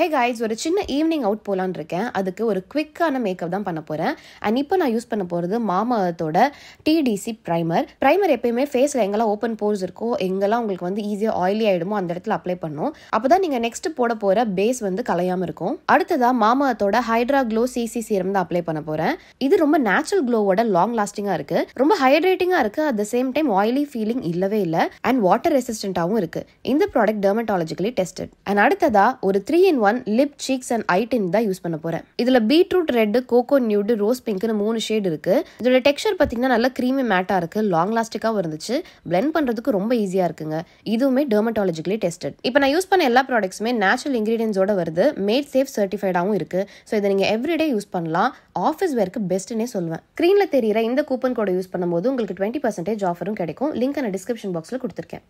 Hey guys ஒரு சின்ன evening out போலான்னு இருக்கேன். அதுக்கு ஒரு குவிக்கான மேக்கப் தான் பண்ண போகிறேன் அண்ட் இப்போ நான் யூஸ் பண்ண போகிறது மாமாத்தோட டிடிசி ப்ரைமர் ப்ரைமர் எப்பயுமே ஃபேஸில் எங்கெல்லாம் ஓப்பன் போர்ஸ் இருக்கோ எங்கெல்லாம் உங்களுக்கு வந்து ஈஸியாக ஆயிலி ஆகிடுமோ அந்த இடத்துல அப்ளை பண்ணும். அப்போ தான் நீங்கள் நெக்ஸ்ட் போட போகிற பேஸ் வந்து கலையாமல் இருக்கும். அடுத்ததாக மாமாத்தோட ஹைட்ரா க்ளோ சிசி சீரம் தான் அப்ளை பண்ண போகிறேன் இது ரொம்ப நேச்சுரல் க்ளோவோட லாங் லாஸ்டிங்காக இருக்குது ரொம்ப ஹைட்ரேட்டிங்காக இருக்குது at the same time oily feeling இல்லவே இல்லை. அண்ட் வாட்டர் ரெசிஸ்டண்ட்டாகவும் இருக்குது இந்த ப்ராடக்ட் டெர்மட்டாலஜிக்கலி டெஸ்டட் அண்ட் அடுத்ததா ஒரு three in one lip cheeks and eye tint தான் யூஸ் பண்ண போறேன். இதுல beetroot red cocoa nude rose பிங்க்னு மூணு ஷேட் இருக்கு. இதோட டெக்ஸ்சர் பாத்தீங்கன்னா நல்ல க்ரீமி மேட்டா இருக்கு லாங் லாஸ்டிக்காவும் இருந்துச்சு. பிளெண்ட் பண்றதுக்கு ரொம்ப ஈஸியா இருக்குங்க. இதுவுமே டெர்மட்டாலஜிக்கலி டெஸ்டட் இப்போ நான் யூஸ் பண்ண எல்லா ப்ராடக்ட்ஸுமே நேச்சுரல் இன்கிரீடியன்ஸோட வருது. மேட் சேஃப் சர்டிஃபைடாகவும் இருக்கு. ஸோ இதை நீங்க எவ்ரிடே யூஸ் பண்ணலாம். ஆஃபீஸ் வேர்க்கு பெஸ்ட்னே சொல்லுவேன். ஸ்க்ரீன்ல தெரியிற இந்த கூப்பன் கோடை யூஸ் பண்ணும்போது உங்களுக்கு டுவெண்ட்டி பர்சன்டேஜ் ஆஃபரும் கிடைக்கும். லிங்க் நான் டிஸ்கிரிப்ஷன் பாக்ஸில் கொடுத்துருக்கேன்.